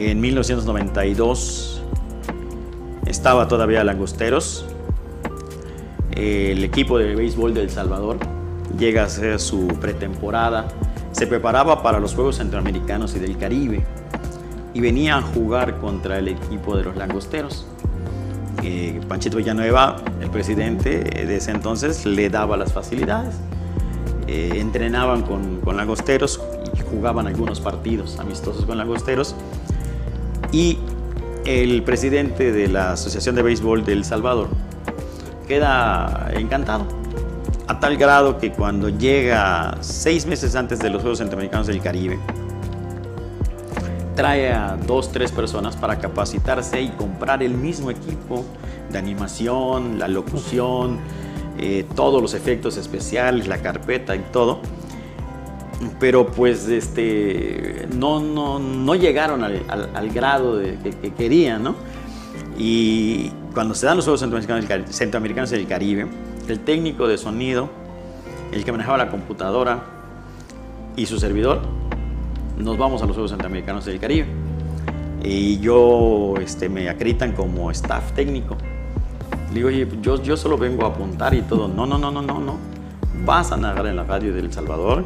En 1992 estaba todavía Langosteros. El equipo de béisbol de El Salvador llega a hacer su pretemporada. Se preparaba para los Juegos Centroamericanos y del Caribe y venía a jugar contra el equipo de los Langosteros. Eh, Panchito Villanueva, el presidente de ese entonces, le daba las facilidades. Eh, entrenaban con, con Langosteros y jugaban algunos partidos amistosos con Langosteros. Y el presidente de la Asociación de Béisbol de El Salvador queda encantado, a tal grado que cuando llega seis meses antes de los Juegos Centroamericanos del Caribe, trae a dos, tres personas para capacitarse y comprar el mismo equipo de animación, la locución, eh, todos los efectos especiales, la carpeta y todo. Pero pues este, no, no, no llegaron al, al- al grado de, que, que querían, ¿no? Y cuando se dan los Juegos Centroamericanos del, Centroamericanos del Caribe, el técnico de sonido, el que manejaba la computadora y su servidor, nos vamos a los Juegos Centroamericanos del Caribe. Y yo este, me acreditan como staff técnico. Le digo, oye, yo, yo solo vengo a apuntar y todo. No, no, no, no, no, no. Vas a narrar en la radio de El Salvador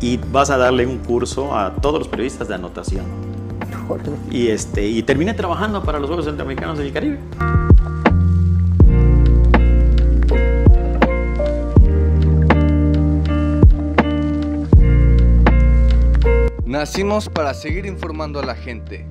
y vas a darle un curso a todos los periodistas de anotación. Y, este, y terminé trabajando para los Juegos Centroamericanos del Caribe. Nacimos para seguir informando a la gente.